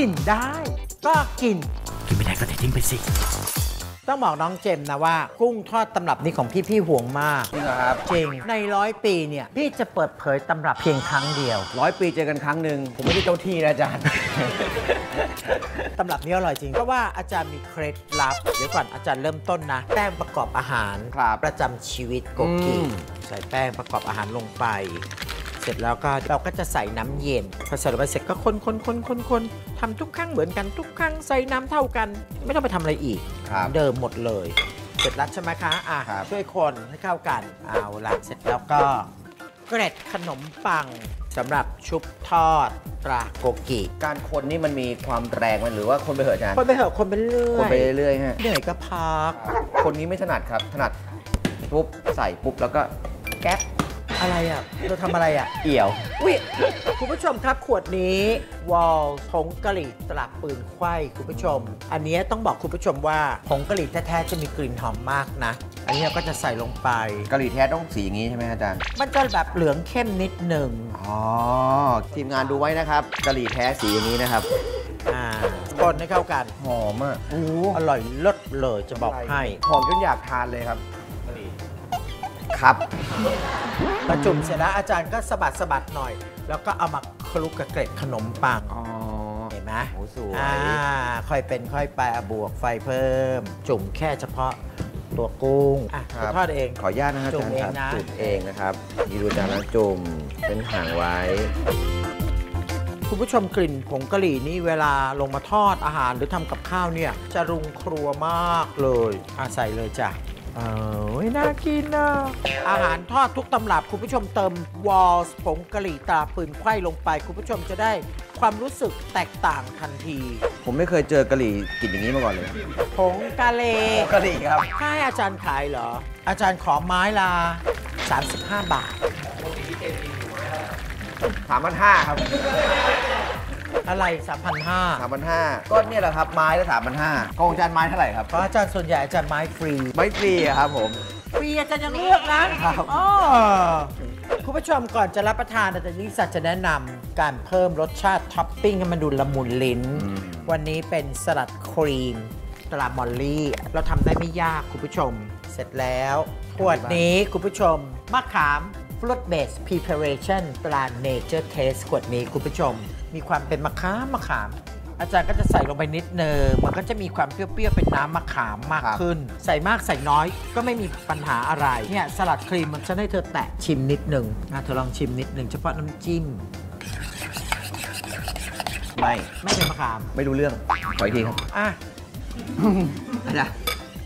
กินได้ ก็กิน กินไม่ได้ก็เททิ้งไปสิ ต้องบอกน้องเจมส์นะว่า กุ้งทอดตำรับนี้ของพี่พี่ห่วงมากจริงเหรอครับ จริง ในร้อยปีเนี่ย พี่จะเปิดเผยตำรับเพียงครั้งเดียว ร้อยปีเจอกันครั้งหนึ่งผมไม่ได้เจ้าที่นะอาจารย์ ตำรับนี้อร่อยจริง เพราะว่าอาจารย์มีเคล็ดลับ เดี๋ยวก่อนอาจารย์เริ่มต้นนะแป้งประกอบอาหารครับประจำชีวิตโกกิอืม ใส่แป้งประกอบอาหารลงไป เสร็จแล้วก็เราก็จะใส่น้ำเย็นพอใส่ลงไปเสร็จก็คนคนคนคนคนทำทุกครั้งเหมือนกันทุกครั้งใส่น้ำเท่ากัน ไม่ต้องไปทำอะไรอีกครับเดิมหมดเลย เสร็จแล้วใช่ไหมคะอะครับช่วยคนให้เข้ากันเอาละเสร็จแล้วก็เกร็ดขนมปังสำหรับชุบทอดตราโกกิ การคนนี่มันมีความแรงไหมันหรือว่าคนไปเหอะอาจารย์คนไปเถอะคนไปเรื่อยคนไปเรื่อยๆฮะเหนื่อยก็พัก คนนี้ไม่ถนัดครับ ถนัดปุ๊บใส่ปุ๊บแล้วก็แก๊ป อะไรอะ เราทำอะไรอะ เอี่ยว อุ้ยคุณผู้ชมครับขวดนี้ วอลผงกะหรี่ตลับปืนไขว้คุณผู้ชม อันนี้ต้องบอกคุณผู้ชมว่าผงกะหรี่แท้ๆจะมีกลิ่นหอมมากนะ อันนี้เราก็จะใส่ลงไป กะหรี่แท้ต้องสีอย่างนี้ใช่ไหมอาจารย์ มันจะแบบเหลืองเข้มนิดหนึ่งอ๋อทีมงานดูไว้นะครับกะหรี่แท้สีอย่างนี้นะครับอ่าคนให้เข้ากันหอมอะโอ้อร่อยเลิศเลยจะบอกให้หอมจนอยากทานเลยครับ ครับ ประจุมเสร็จแล้วอาจารย์ก็สะบัดสะบัดหน่อย แล้วก็เอามาคลุกกับเกล็ดขนมปัง อ๋อ เห็นไหมโอ้สวย อ่าค่อยเป็นค่อยไปอะบวกไฟเพิ่ม จุ่มแค่เฉพาะตัวกุ้งอะครับทอดเอง ขออนุญาตนะครับจุ่อามจารย์ครับเองนะ จุ่มเองนะครับยีดูจานแล้วจุ่มเป็นหางไว้ คุณผู้ชมกลิ่นผงกะหรี่นี่เวลาลงมาทอดอาหารหรือทำกับข้าวเนี่ย จะรุงครัวมากเลยอาใส่เลยจ้ะ เออน่ากินนะอาหารทอดทุกตำรับคุณผู้ชมเติมวอลส์ผงกะหรี่ตราปืนไขว้ลงไป คุณผู้ชมจะได้ความรู้สึกแตกต่างทันที ผมไม่เคยเจอกะหรี่กลิ่นอย่างนี้มาก่อนเลยผงกะเลกะหรี่ครับถ้าให้อาจารย์ขายเหรอ อาจารย์ขอไม้ละ35 บาทสามพันห้าครับ อะไร3,500 สามพันห้าก็เนี่ยแหละครับไม้ละสามพันห้าก็ของอาจารย์ไม้เท่าไหร่ครับเพราะอาจารย์ส่วนใหญ่อาจารย์ไม้ฟรี ไม่ฟรีอะครับผม ฟรีอาจารย์ยังเลือกนะครับ อ๋อคุณผู้ชมก่อนจะรับประทานอาจารย์ยิ่งศักดิ์จะแนะนำการเพิ่มรสชาติท็อปปิ้งให้มันดูละมุนลิ้น อืม วันนี้เป็นสลัดครีมตรามอลลี่ เราทำได้ไม่ยากคุณผู้ชม เสร็จแล้วขวดนี้คุณผู้ชมมะขาม fruit based preparation ตรา nature taste ขวดนี้คุณผู้ชม มีความเป็นมะขามมะขาม อาจารย์ก็จะใส่ลงไปนิดเนึงมันก็จะมีความเปรี้ยวๆเป็นน้ำมะขามมากครับขึ้น ใส่มากใส่น้อยก็ไม่มีปัญหาอะไรเนี่ยสลัดครีมมันจะให้เธอแตะชิมนิดหนึ่งนะเธอลองชิมนิดหนึ่งเฉพาะน้ำจิ้มไม่ไม่เป็นมะขาม ไม่รู้เรื่อง ขออีกทีครับ อะอาจารย์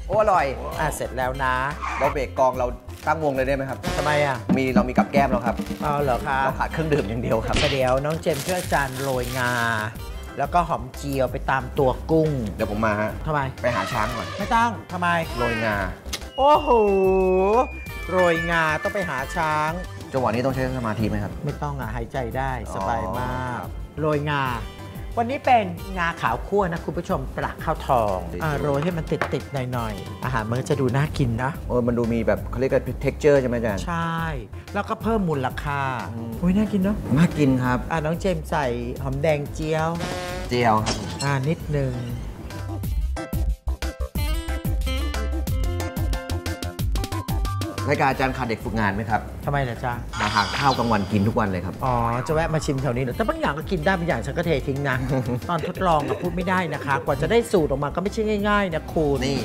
โอ้อร่อย อะเสร็จแล้วนะ เราเบรกกองเรา ตั้งวงเลยได้ไหมครับ ทำไมอะมีเรามีกับแก้มแล้วครับเอาเหรอคะเราขาดเครื่องดื่มอย่างเดียวครับประเดี๋ยวน้องเจมส์ช่วยอาจารย์โรยงา แล้วก็หอมเจียวไปตามตัวกุ้งเดี๋ยวผมมาฮะทำไม ไปหาช้างก่อนไม่ต้องทำไม โรยงาโอ้โหโรยงาต้องไปหาช้าง จังหวะนี้ต้องใช้สมาธิไหมครับ ไม่ต้องอะหายใจได้สบายมากครับโรยงา วันนี้เป็นงาขาวคั่วนะคุณผู้ชมตราข้าวทองดีอะโรยให้มันติดติดๆหน่อยๆอาหารมันก็จะดูน่ากินนะเออมันดูมีแบบเขาเรียกว่า texture ใช่ไหมอาจารย์ใช่ แล้วก็เพิ่มมูลค่าอืมอุ้ยน่ากินเนาะน่ากินครับอะน้องเจมส์ใส่หอมแดงเจียว เจียวครับอ่านิดหนึ่ง รายการอาจารย์ขาดเด็กฝึกงานไหมครับทำไมล่ะจ๊ะมาหาข้าวกลางวันกินทุกวันเลยครับอ๋อจะแวะมาชิมแถวนี้เหรอแต่บางอย่างก็กินได้บางอย่างฉันก็เททิ้งนะ ตอนทดลองอะพูดไม่ได้นะคะ กว่าจะได้สูตรออกมาก็ไม่ใช่ง่าย ๆ นะคุณนี่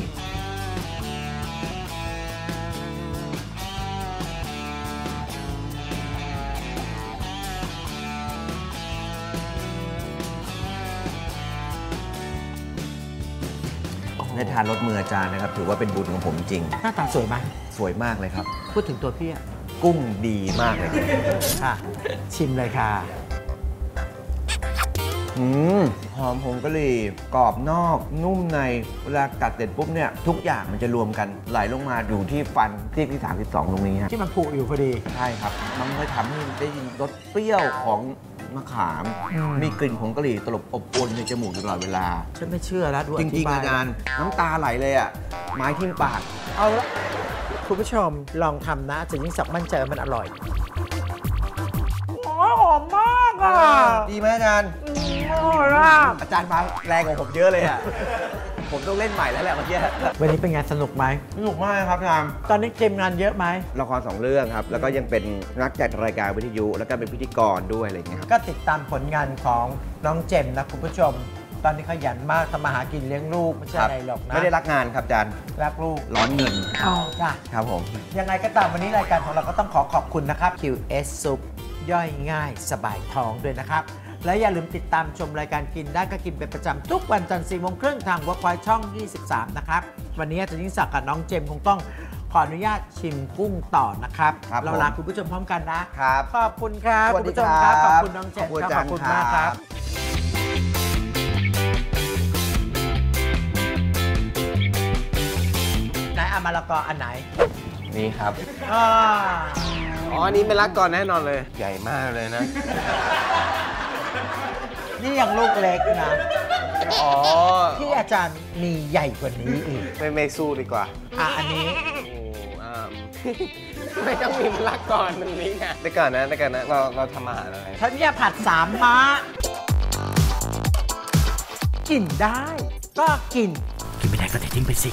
ทานรสมืออาจารย์นะครับ ถือว่าเป็นบุญของผมจริง หน้าตาสวยไหมสวยมากเลยครับ พูดถึงตัวพี่อะกุ้งดีมากเลยครับค่ะ ชิมเลยค่ะอืมหอมผงกะหรี่กรอบนอกนุ่มในเวลากัดเสร็จปุ๊บเนี่ยทุกอย่างมันจะรวมกันไหลลงมาอยู่ที่ฟันที่ที่32ตรงนี้ฮะที่มันผูอยู่พอดี ใช่ครับ มันเลยทำให้ได้ยินรสเปรี้ยวของ มะขามอืมมีกลิ่นของกะหรี่ตลบอบอวนในจมูกตลอดเวลา ฉันไม่เชื่อแล้วดูจอริธิงๆบาอายจารย์น้ำตาไหลเลยอะ ไม้ทิ่มปาก เอาละคุณผู้ชมลองทำนะ จะยิ่งสักดิ์มั่นใจว่ามันอร่อยโอ้ยหอมมากอะจดีไหมอาจารย์อร่อยมากอาจารย์มาแรงกว่าผมเยอะเลยอะ ผมต้องเล่นใหม่แล้วแหละเมื่อกี้วันนี้เป็นไงสนุกไหมสนุกมากครับอาจารย์ตอนนี้เกมงานเยอะไหมละครสองเรื่องครับ แล้วก็ยังเป็นนักจัดรายการวิทยุ แล้วก็เป็นพิธีกรด้วยอะไรอย่างเงี้ยครับก็ติดตามผลงานของน้องเจมส์นะคุณผู้ชม ตอนนี้ขยันมากทำมาหากินเลี้ยงลูกไม่ใช่อะไรหรอกนะไม่ได้รักงานครับอาจารย์รักลูกร้อนเงินเอาจ้ะครับผมยังไงก็ตามวันนี้รายการของเราก็ต้องขอขอบคุณนะครับ QS Soup ย่อยง่ายสบายท้องด้วยนะครับ และอย่าลืมติดตามชมรายการกินได้ก็กินเป็นประจำทุกวันจันทร์สี่โมงครึ่งทางวอคอยช่อง 23 นะครับ วันนี้อาจารย์ยิ่งศักดิ์กับน้องเจมส์คงต้องขออนุญาตชิมกุ้งต่อนะครับ ครับเราผมลาคุณผู้ชมพร้อมกันนะครับ ขอบคุณครับสวัคุสณดีผู้ชมครับคขรัอบบคุณน้องเจมส์ขอบคุณครับขอบคุณอาจารย์มากครับครับไหนอามาละกออันไหนนี่ครับ อ่าอ๋ออันนี้เป็นรักก่อนแน่นอนเลย ใหญ่มากเลยนะ นี่ยังลูกเล็กนะ อ๋อที่อาจารย์มีใหญ่กว่านี้อีก ไม่ไม่สู้ดีกว่า อะ อันนี้โอ้อ่าไม่ต้องมีรักก่อนตรงนี้ไงได้ก่อนนะได้ก่อนนะเราเราทำอาหารอะไรฉันเนี่ยผัดสามม้า กินได้ ก็กิน กินไม่ได้ก็ทิ้งไปสิ